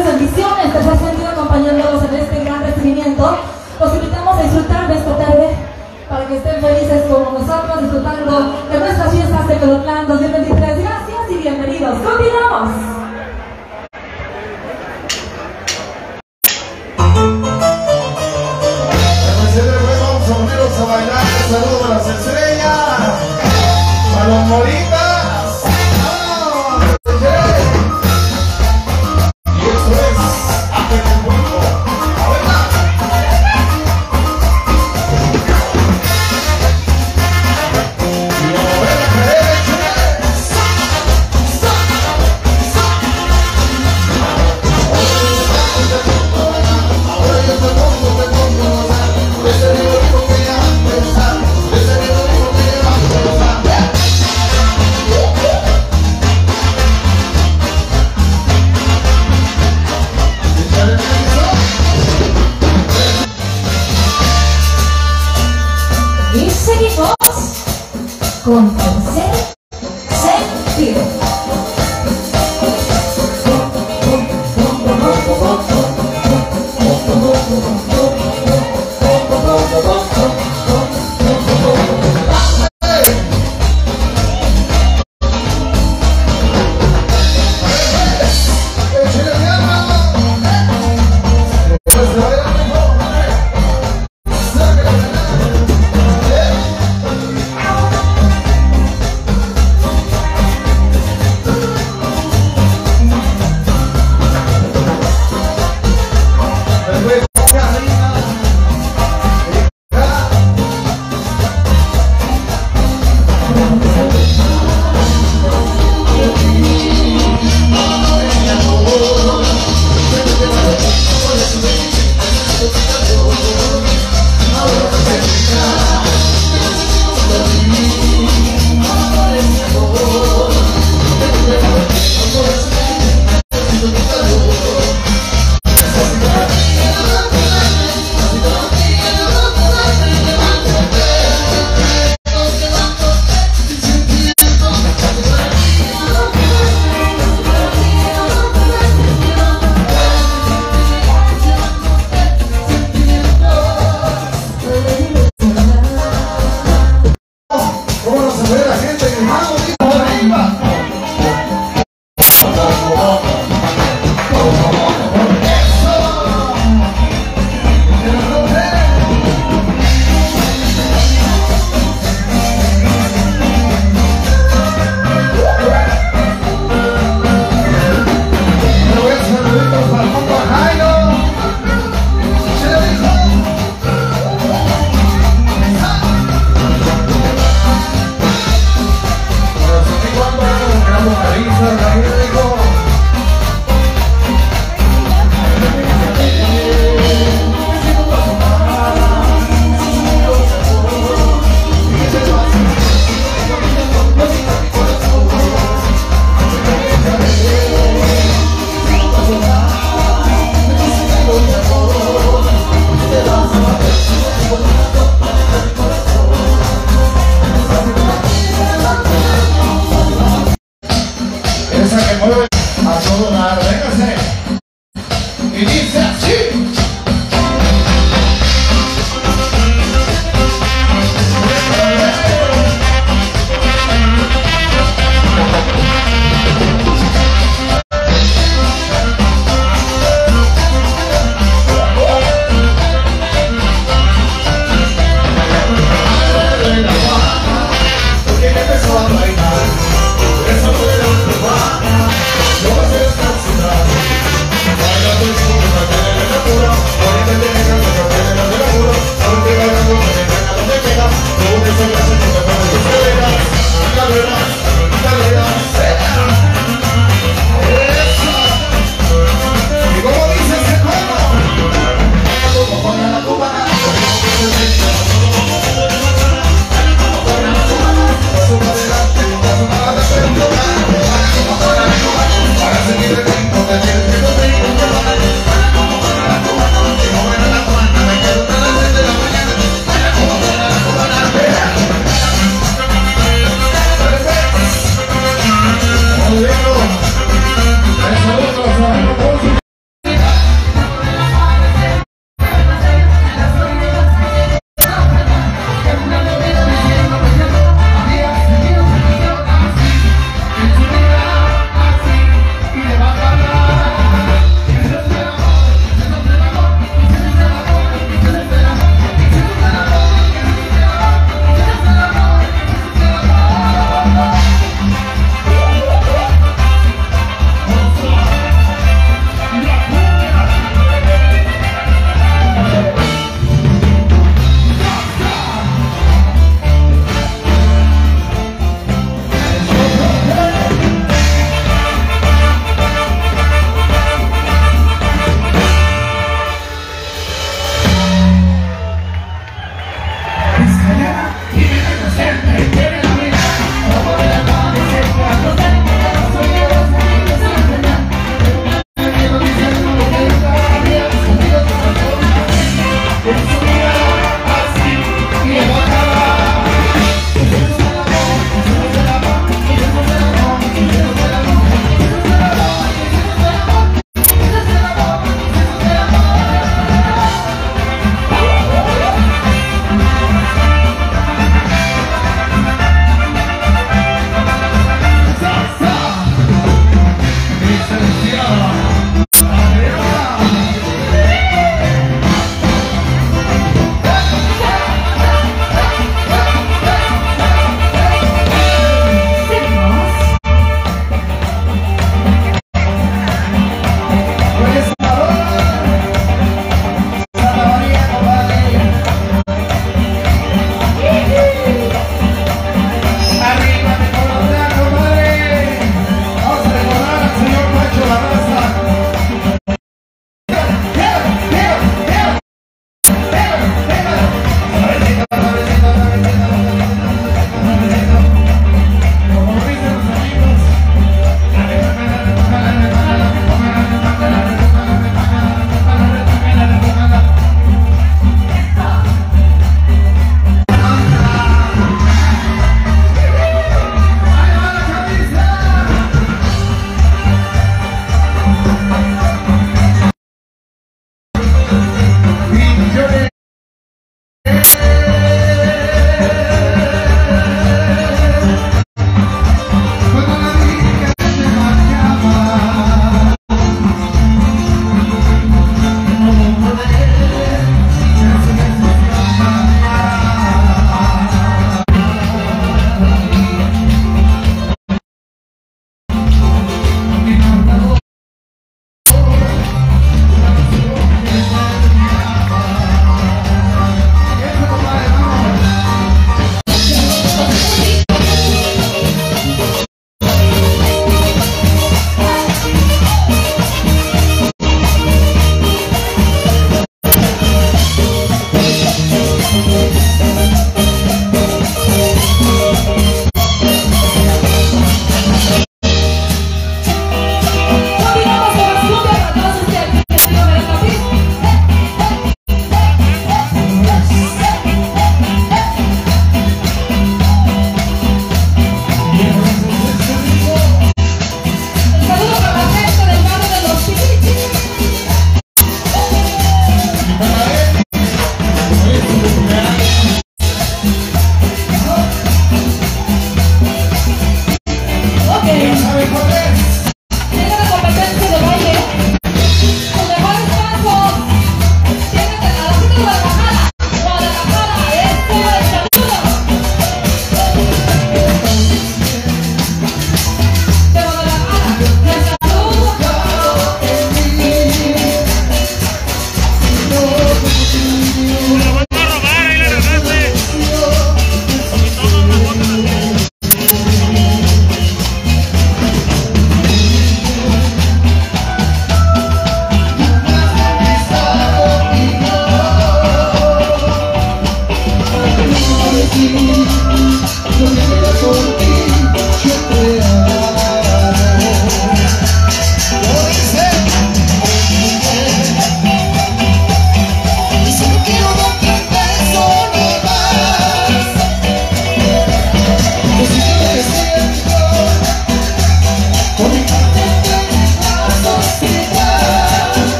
grandes ambiciones, te sentir acompañándolos en este gran recibimiento. Los invitamos a disfrutar de esta tarde para que estén felices como nosotros, disfrutando de nuestras fiestas de Colotlán 2023. Gracias y bienvenidos. ¡Continuamos! Saludos a las estrellas, a.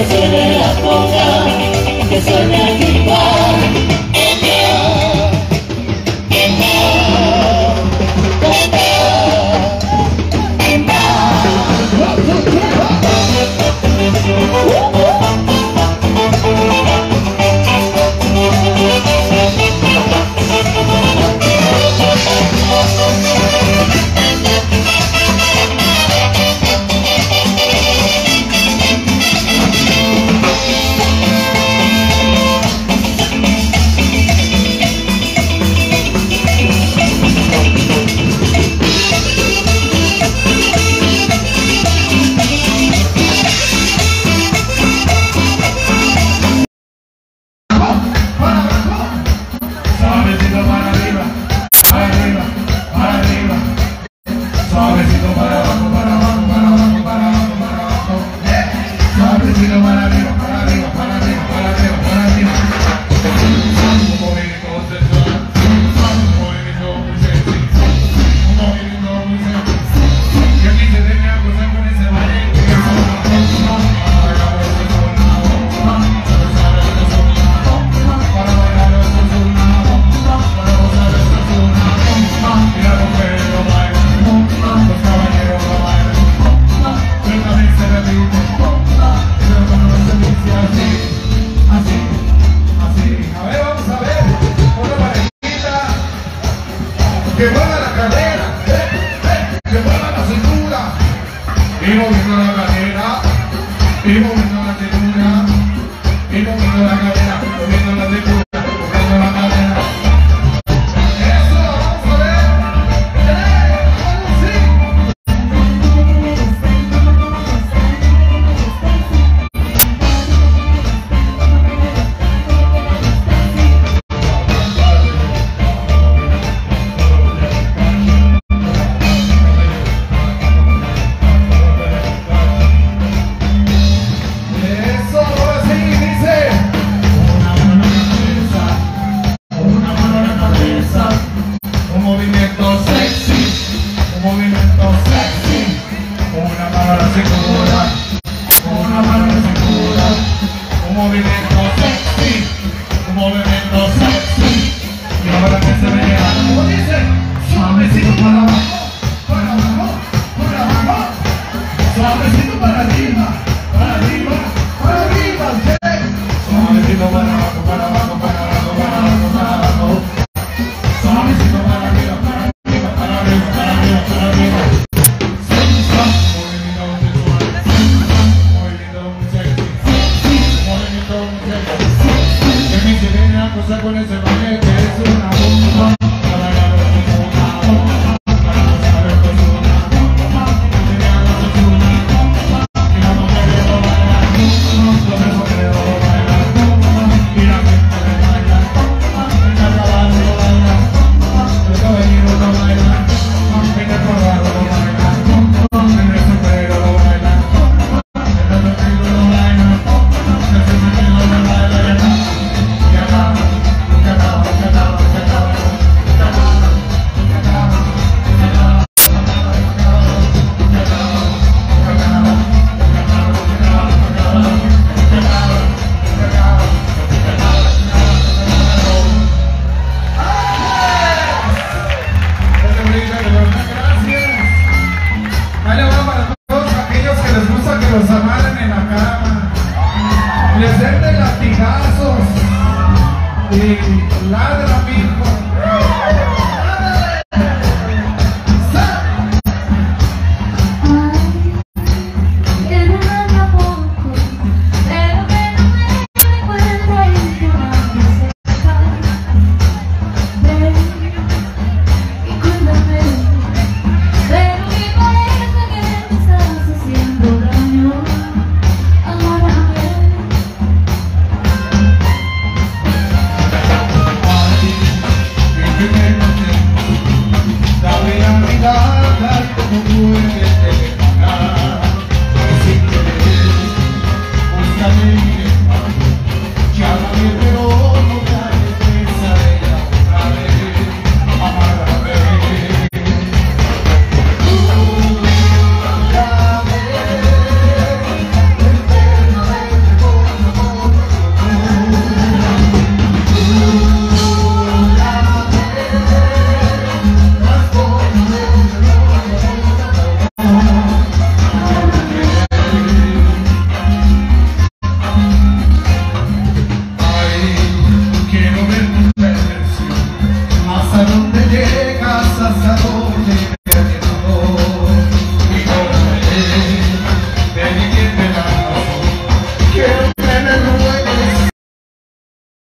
que se me la ponga, que se me